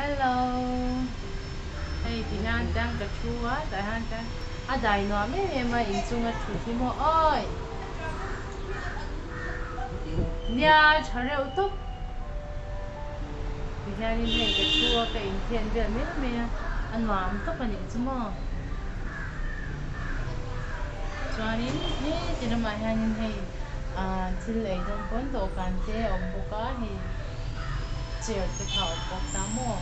hello. Hey, thì nan đang cái chua tại han đang à đại nó mấy em mà in chung cái chủ thì mua ơi. Nha chờ rượu tốt thì nhà đi này cái chua cái in thiên về mấy mấy anh làm tốt là những chung mà cho nên thế thì nó mà hai nhân hay à chỉ lấy trong cuốn đồ cản thế, ông bố có thì chiều thì thảo bọc tám mùa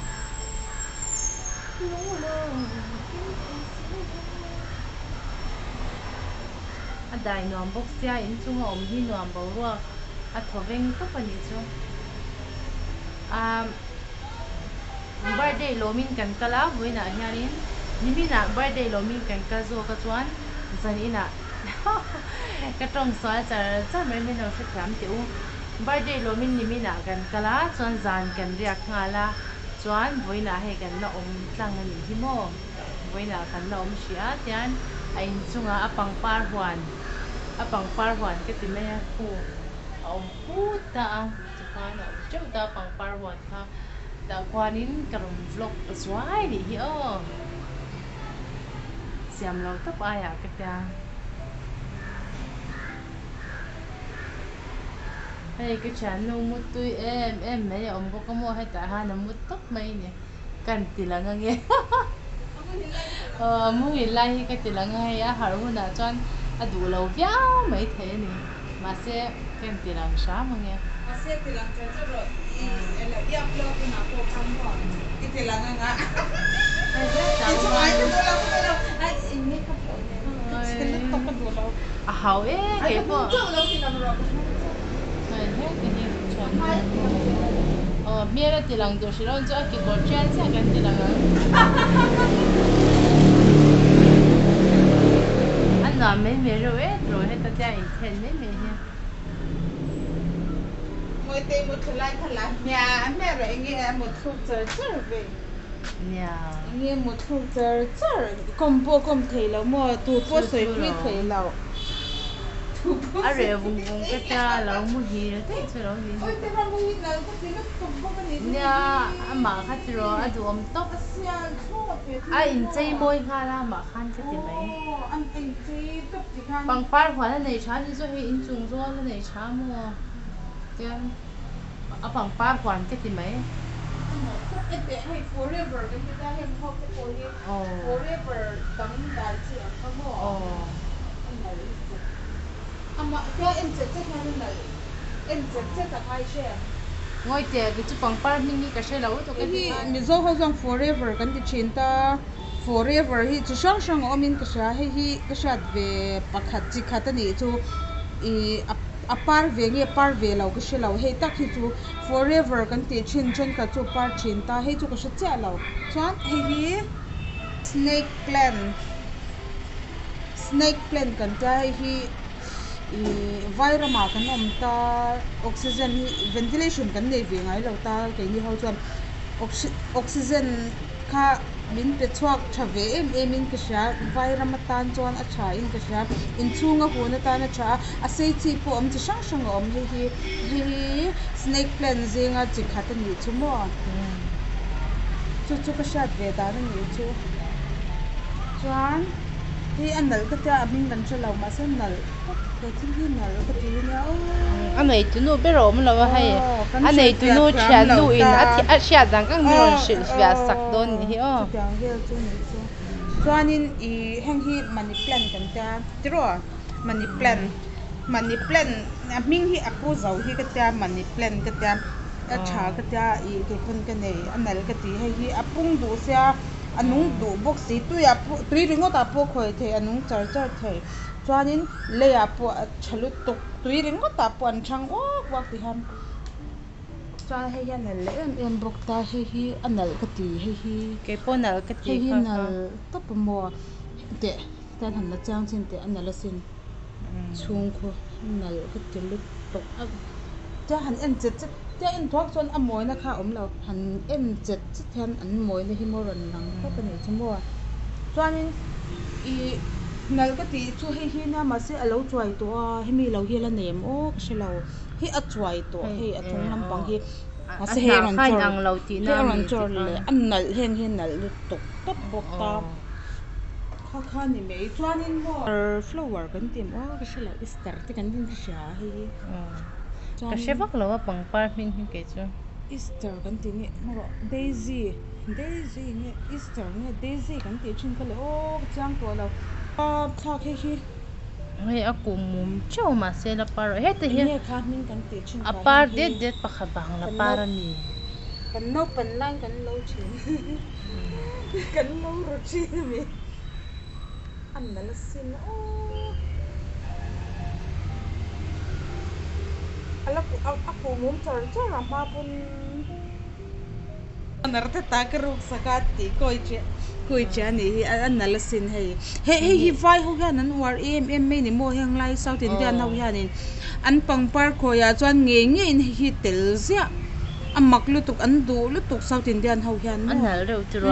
a dai nuam bok sia in chunga om hi nuam bo ro a thoveng to pani chung, à, birthday lomin kan kala huina hianin nimina birthday lomin kan ka zo ka chuan zan ina ka tong chả, chả mấy mai min no tham tiu birthday lomin cả kan kala chuan zan kan riak ngala chuan voina he kan na om tlang ani hi mo voina kan na om sia tian. A in chunga a pangpar huan. A pangpar huan ke ti me ku. A om puta chuan a chau ta pangpar huan kha da kwanin karom vlog swai ni hi o. Siam lo tap aya ka ta hay cái chán nô mút tui em em mấy ông bố có mua hay tại hai nó mút tóc mấy nè cần thì là ngang nghe. Ờ mua gì lai cái thì là ngay á. Hở hôm nào cho à đủ lâu béo mấy thế nè mà sẽ cái thì làm sao mà nghe. Mà sẽ thì làm cho cho rồi là yếm lo cái nào có cam hoa cái thì là ngang á cái chỗ ai cái đó là cái đó ai in mấy cái đó cái nó tóc cái đồ đâu. À hậu ấy ai cái cũng bộ chỗ đâu thì làm rồi này hết cái gì chọn ờ bia ra thì làm được rồi cho cái bộ chân sẽ cái thì làm anh nói mấy mẹ rồi ấy rồi hết tất cả in thêm mấy mẹ nha mỗi tay một thứ lại thật là nhà mẹ rồi nghe một thu giờ giờ về nhà nghe một thu giờ giờ com bố công thấy lâu mà tu bố sợi quy thấy lâu à rồi vùng vùng cái cha lâu mua gì rồi thế chứ đâu gì thế mà có cái này khách rồi à dù ông tóc à in chơi môi kha la mà khăn cái gì khăn bằng hoa là này chán rồi hay in chung rồi là này chán mua tiền à bằng par hoa cái gì mấy forever cái ta hem học cái ồ forever tấm đại ở không này à mà cái em chết chết hay này. Em chết chết là hai xe. Ngồi chơi cái chút bằng par mình cái sẽ lâu tôi cái cái gì mi zo ho zong forever kan ti chin ta? Forever hi chu sang sang o min ka sha hi hi ka shat ve pakhat chi khat ani chu i a par ve nge par ve lo ka she lo he tak hi chu forever kan ti chin chen ka chu par chin ta he chu ka sha cha lo chuan hi hi. Snake plant snake plant kan ta hi hi i vairama kan om ta oxygen hi ventilation kan nei ve ngai lo ta ke ni ho chuan oxy- oxygen kha min pe chuak tha ve em em in ka sha vairama tan chuan a tha in ka sha in chunga huna tan a tha a sei chi po om chi sang sang om hi hi hi hi snake plant zinga chi khat ani chu mo chu chu ka sha ve ta ni chu chuan hi an nal ka ta min kan chalo ma san nal cái thứ hi nal ka ti nya o anh này tụi nó biết rồi mình là hay. Con anh này tụi nó chả ta. à thì à xia rằng các người Ờ, sự ờ, về ờ, sạc đôn ờ, hiểu chu tiang ge chu ni chu chuanin i heng hi money plan kan ta tiro money plan money plan a ming hi a pu zau hi ka ta money plan ka ta a tha ka ta i ke kun ka nei anal ka ti hei hi? A pung du sia anung du box si tu ya pu tri ringo ta po khoi the anung char char the chuanin le ya po chalu tuk tui ringo ta po an thang o wa ti han. Chuan hian nal le em em bok ta hei hi anal ka ti hei hi. Bốn nào cái hei gì hi nal top mo. Te tan han na chang chin te anal sin. Chung kho nal ka ti lu tok. A cha han en chet chet cha in thuốc cho a moi na kha om lo han em chet chet han an moi na hi mo ron nang ka pa ni chumo cho i nal ka ti tí chú hi na nha, mà alo chuai to a hemi lo hi la nem hi a chuai to Hei, hei a thung eh, lampang oh. hi a se he ron khai chor ang lo ti he na ron chor le an nal heng he nal lu tok top bok ta kha kha ni me chuan in mo flower kan tim o ka shela easter te kan din sha hi ka shevak lo pang par min hin ke chu easter kan ti ni mo daisy. Daisy ni easter ni daisy kan ti chin ka le o chang to lo a tha khe hi hei a kum mum chau ma se la par he te he kha min kan ti chin a par det det pakha bang la par ani kan no pan lang kan lo chin kan lo ro chin mi an la sin o ala ku a ku mum char char ma pun anarta ta ka ruk sakati koi che koi che ani hi an na la sin hei he he hi vai ho hian an war em em me ni mo heng lai south indian ho hian in an pangpar khoya chuan nge nge in hi tel zia amak lu tuk an du lu tuk south indian ho hian an mo nal reu chu ro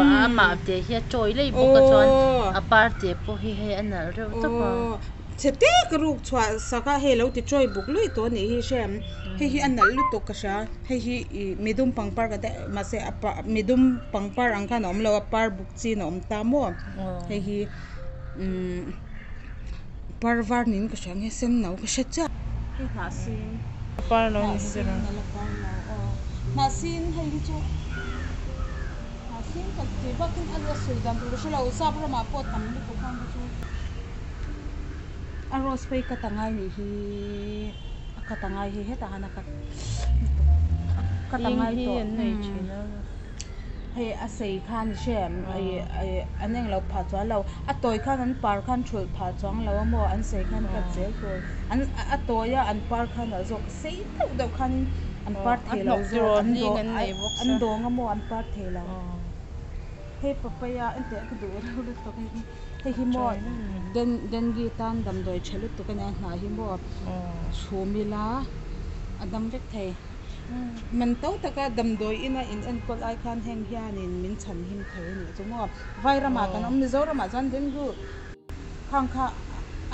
a ma ka par chete ka ruk chwa saka he lo ti choi buk lui to ni hi shem. He hi anal lu to ka sha. He hi midum pangpar ka ma se apa midum pangpar ang kan om lo apar buk chi no om ta mo. He hi um parvar nin ka shang he sen nau ka sha cha. He na sin. Par lo ni sin chu ro na la par na o na sin he hi chu na sin ka ti ba kin an la sui dam ru shula usap ra ma po tam ni ko khang chu a rose pay katangay ni hi katangay hi heta hana kat katangay hi to. nei mm. chi na he a sei khan shem ai ai aneng lo pha chwa lo a toy khan an par khan chul pha chwang lo mo an sei khan ka chel to an a toya an par khan a zok. Sei to do khan an par the lo zo an do an do nga mo an par the lo he papaya an te ka du ro lu to he hi mo den den gi tan dam doi chelu to kan na hi mo chhumila adam vek thei man to taka dam doi ina in en kol ai khan heng hian in min chan him thei ni chumo vai rama kan om ni zo rama chan den gu khang kha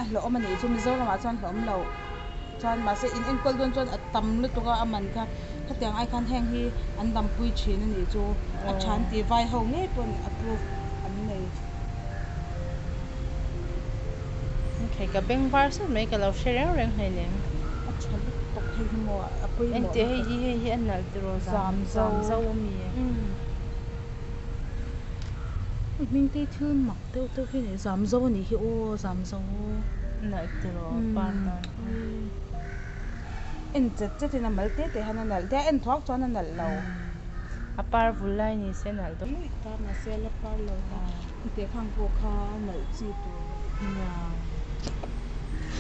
a lo om ni chu mi zo rama chan hlom lo chan ma se in en kol don chan atam lu to ga aman ka khatyang ai khan heng hi an dam pui chin ni chu a chan ti vai ho nge pon approve Okay, ka beng par sa mai ka lo share reng hai ne. A chan to hei hi mo a pui mo. En te hei hi hi an nal zam. Zam mi mình tê thương mặc têu têu khi này giảm dâu này hi ô giảm dâu ti ro Mm. par ta. En chat chat in amal te te hana nal te en thok chon nal lo a par vulai ni se nal do lui ta na se la par lo. Ta te khang ko kha nal chi tu a par vulai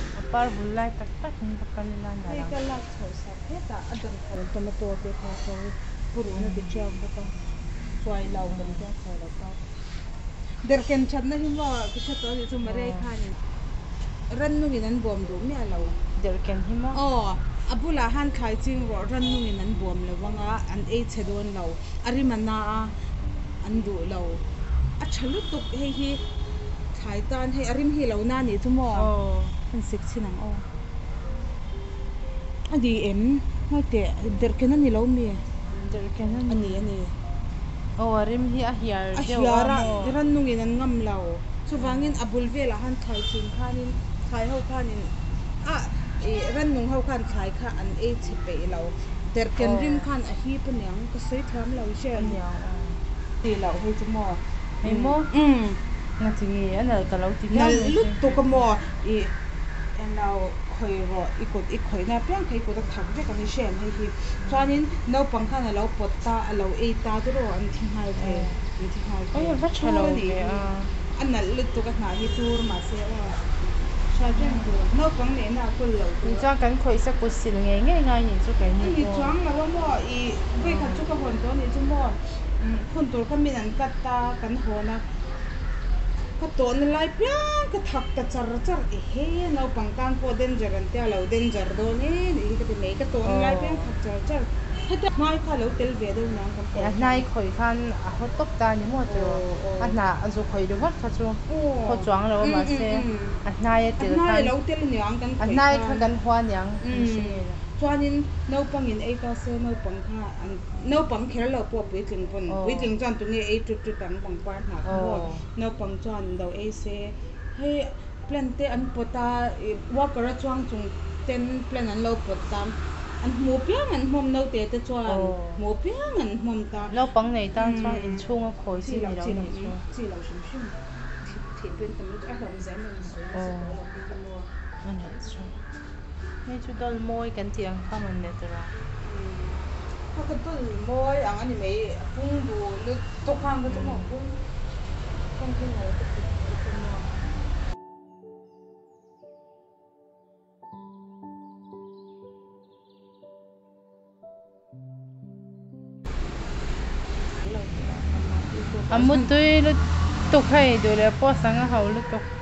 tak tak ni ka kan la na te la ka la chho sa he ta adan ko to ma to te kha ko puru na te chang ba ta chwai lau dam te kha la ta der ken chat na hi wa ki cha to ni chu mare kha ni ran nu nginan bom du mi alo der ken hi mo oh abula han khai ching ro ran nu in an bom le wanga an e chedon lo ari mana a an du lo a chalu tuk he hi khai tan he arim hi lo na ni tumo oh an sik chinang o adi em ngai te der ken ani lo mi der ken ni ani ani oh arim hi a hiar a de hiara wa mo ran nu in an ngam lo chuwangin abul vela han khai ching khanin khai ho khanin a e ran nung ho khan khai kha an e chi pe lo der ken Oh. rim khan a hi panyang ka sei tham lo she an ani ya ti lo he chu mo Hei mo? mm na ti ngi an nal ka lo ti na na lut to ka mo i en lao khoi ro i kot i khoi na pyang khai ko ta thak ve ka ni shen he hi chuanin no pang khan a lo pot ta a lo e ta tu ro an thing hai ve ni thing hai ve oh va chalo ni ni a an nal lut to ka na hi tur ma se wa sha jen ko no pang ne na ko lo ni cha kan khoi sa ko sil nge nge ngai ni chu kai ni ni ko chuang la wa mo i ve kha chu ka hon to ni chu mo khun tur ka min an kat ta kan ho na ก็ตัวนี้ไล่เพียงก็ทักก็จระจรเฮ้เราปังกางพอดินจรันเตียเราดินจรโดนเฮ้นี่ก็เป็นไหก็ตัวนี้ไล่เพียงทักจระจระให้แนายข้าเราเตลเวดูน้องกันนายข่อยขันหดตบตาเนี่ยมั่วตัวอันน่ะอันสุข่อยดูวัดข้าชัวข้าจวงเรามาเสียอันนายเตลอันนายเราเตลเหนียงกันอันนายขันกันหัวเหนียงอืม chuanin nopangin ei ka se nopang kha nopang kher lo po pui tling pon pui tling chuan tu nge ei tu tu tang bang par na kho nopang chuan do ei se he plan te an pota wa kara chuang chung ten plan an lo pot tam an mu piang an mom no te te chuan mu piang an mom ta lo pang nei ta chuan in chung a khoi si ni lo ni chi lo shim shim thì bên tâm lúc ác lòng dám mình rồi, rồi อาร์บอม เอออาบอมเท่าจิดังจี อาร์บอม อ่ะปาร์ดันที่จังเฮีย ลูกเซลอาร์ เอบ อ อ มกันที อันนั้นเร็วเร็วไหม อาปุกอาร์บอม สเต็ปกับก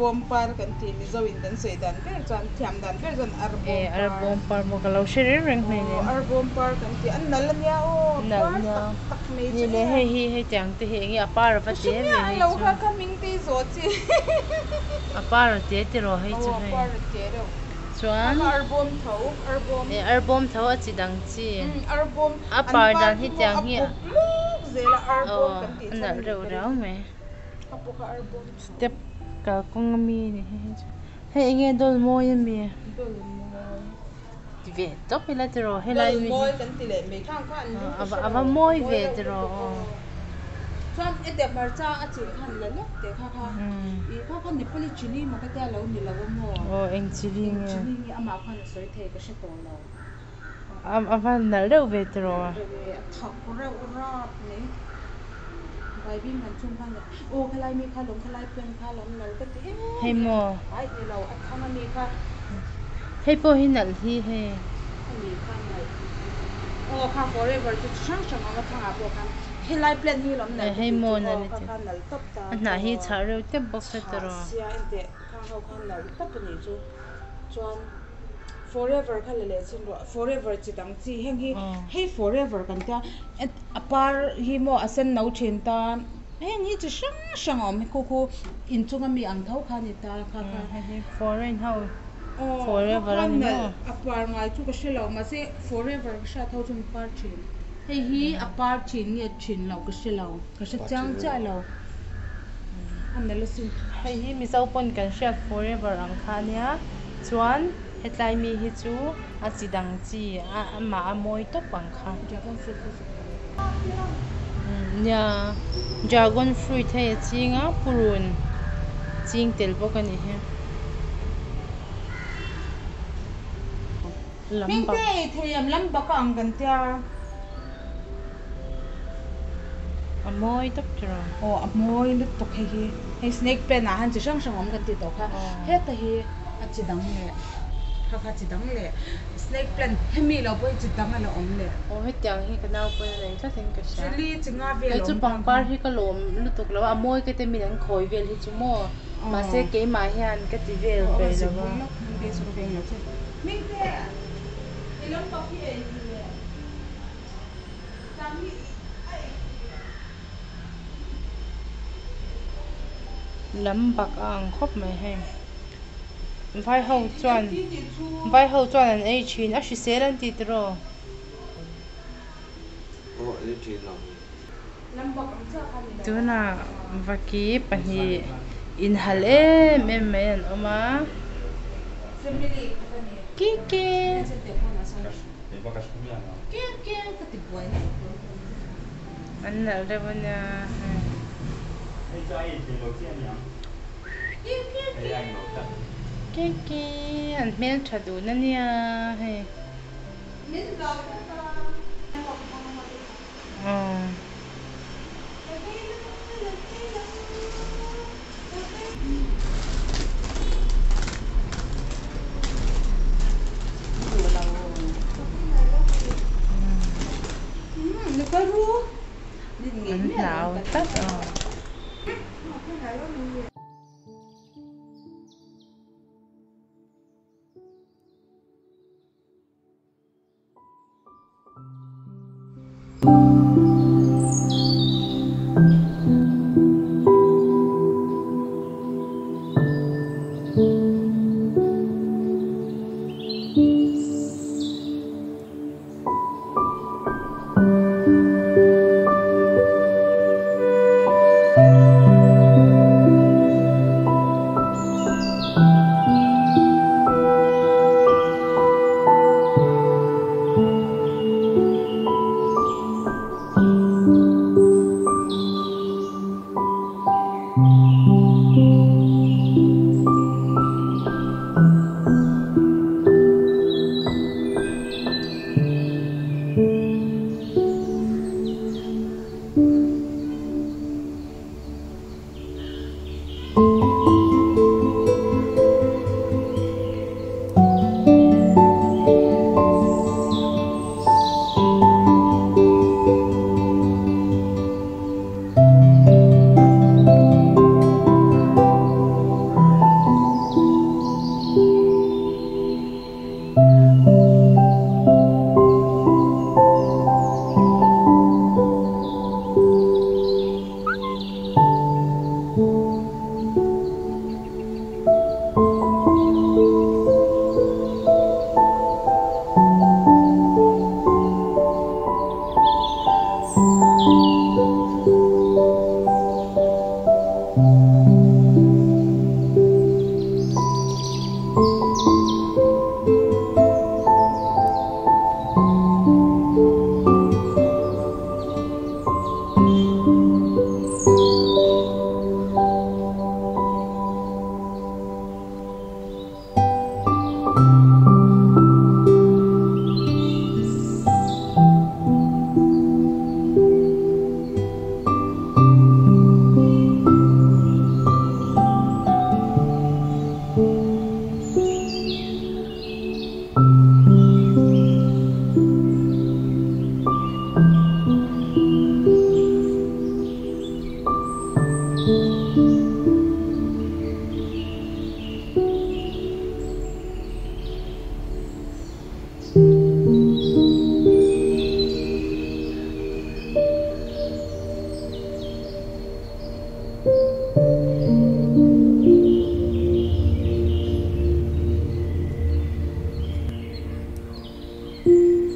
bompar kan ti mi zo in dan sei dan per chan tham dan per chan ar eh, bompar ar bompar. Mo kalau shiri er reng nei oh, ne ar bompar kan ti an nal nya o oh, nal nya tak me ni le he hi he chang te he ngi apar pa te he ni lo kha kha ming ti zo chi. Apar te te ro he oh, chu he apar te ro. Chuan? Ar bom tho ar bom. E ar bom tho a chi dang chi. Mm, ar bom. Apar dan hi chang hi zela ar bom kan ti chan reu reu me. Apoka ar bom. Step cả con mi này hay nghe đôi môi em mi về tốt bây giờ rồi hay là môi cần tỷ lệ mấy khang khăn à và môi về rồi. Trump ít đẹp mà cho anh chị khăn lớn nhất để khang khang ừ. ý khang khăn thì phải chú ý mà cái tay lâu thì lâu mồ ờ anh chị đi nghe. chị đi nghe mà khăn sợi thế cái sẽ tổ lâu à à và nở đâu về rồi. Thọc ra ra này. รอบนี่ไปวิ่งกันชุ่มพันเลยโอ้ขลายมีขาลงขลายเพื่อนขาลงเราก็ตี ให้หมอ ไอ้เราอัดข้างมันมีค่ะ ให้พอให้หนักที่ให้ ข้างมีข้างไหนโอ้ข้าง forever จะช่างช่างมาทางอาพวกกันให้ไล่เปลี่ยนนี่หรอเนี่ยข้างนั้นตบตา อันไหนที่ชาเร็วเต็มบอกเสร็จรอ เสียอันเดะข้างเขาข้างเราตับปนิจูจวน forever ค่ะเลยเลยชินว่า forever จิตังจีเฮงฮีให้ forever กันจ้า par hi mo asen no chen ta heng hi chi sang sang om ku ku in chung mi ang thau kha ni ta kha kha foreign how forever ang no apar ngai chu ka shelo ma se forever sha thau chung par chin hei hi apar chin ni chin lo ka shelo ka sha chang cha lo am na lo sin hei hi mi sau pon kan sha forever ang kha nia chuan hetlai mi hi chu achi dang chi a ma moi to pang kha nya dragon fruit hai chinga purun ching tel bo kan he lamba thì te yam lamba ka ang gan tia amoy tap tra o amoy lut tok he he he snake pen à? Hắn chỉ sang sang om gan ti tok ha he ta he a chi dang le kha kha chi dang le slay plan hemi lo poi chitama lo omle o he tyang hi kana poi nei tha sen ka sha cái chinga cái lo chu pangpar hi ka lom lu tuk lo amoi ke te min an khoi vel hi chu mo ma se ke ma hi an ka ti vel pe lo ba be su be no che mi te ilom pa hi e tam hi lắm bạc ăn khóc mày hay vai hậu chuan vai ho chuan an ei thin a hrisel an ti tiro tuna vaki pahnih inhal em em mai an Anh kiki an nalh reuhania Thank you. chicken. Meron chado na niya. Hey. Oh.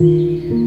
嗯。